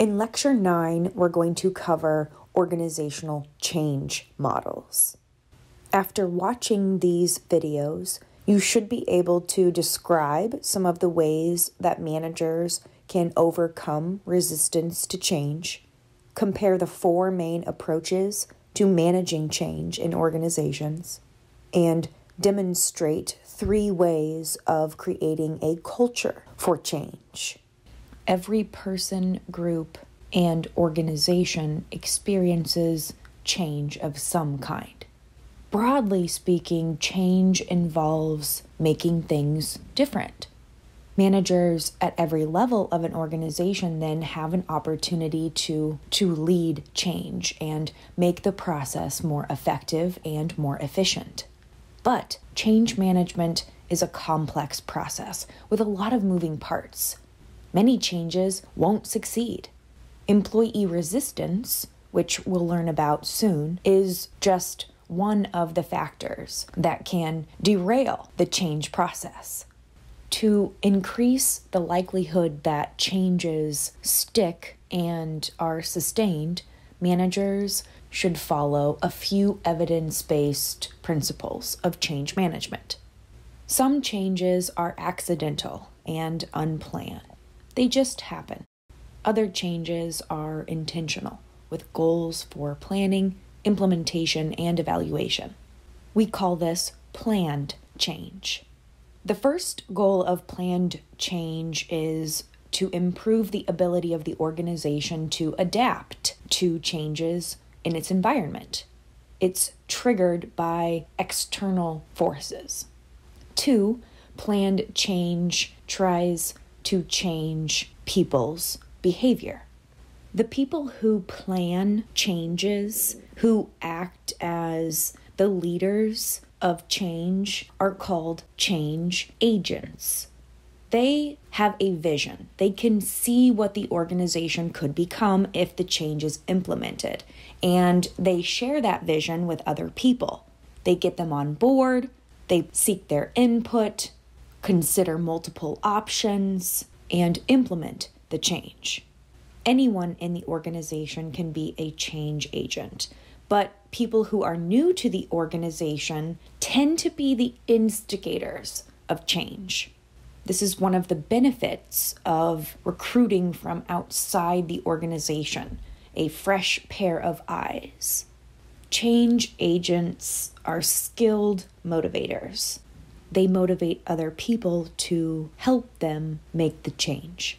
In Lecture 9, we're going to cover organizational change models. After watching these videos, you should be able to describe some of the ways that managers can overcome resistance to change, compare the four main approaches to managing change in organizations, and demonstrate three ways of creating a culture for change every person, group, and organization experiences change of some kind. Broadly speaking, change involves making things different. Managers at every level of an organization then have an opportunity to, to lead change and make the process more effective and more efficient. But change management is a complex process with a lot of moving parts many changes won't succeed. Employee resistance, which we'll learn about soon, is just one of the factors that can derail the change process. To increase the likelihood that changes stick and are sustained, managers should follow a few evidence based principles of change management. Some changes are accidental and unplanned. They just happen. Other changes are intentional, with goals for planning, implementation, and evaluation. We call this planned change. The first goal of planned change is to improve the ability of the organization to adapt to changes in its environment. It's triggered by external forces. Two, planned change tries to change people's behavior. The people who plan changes, who act as the leaders of change, are called change agents. They have a vision. They can see what the organization could become if the change is implemented. And they share that vision with other people. They get them on board, they seek their input, consider multiple options, and implement the change. Anyone in the organization can be a change agent, but people who are new to the organization tend to be the instigators of change. This is one of the benefits of recruiting from outside the organization, a fresh pair of eyes. Change agents are skilled motivators they motivate other people to help them make the change.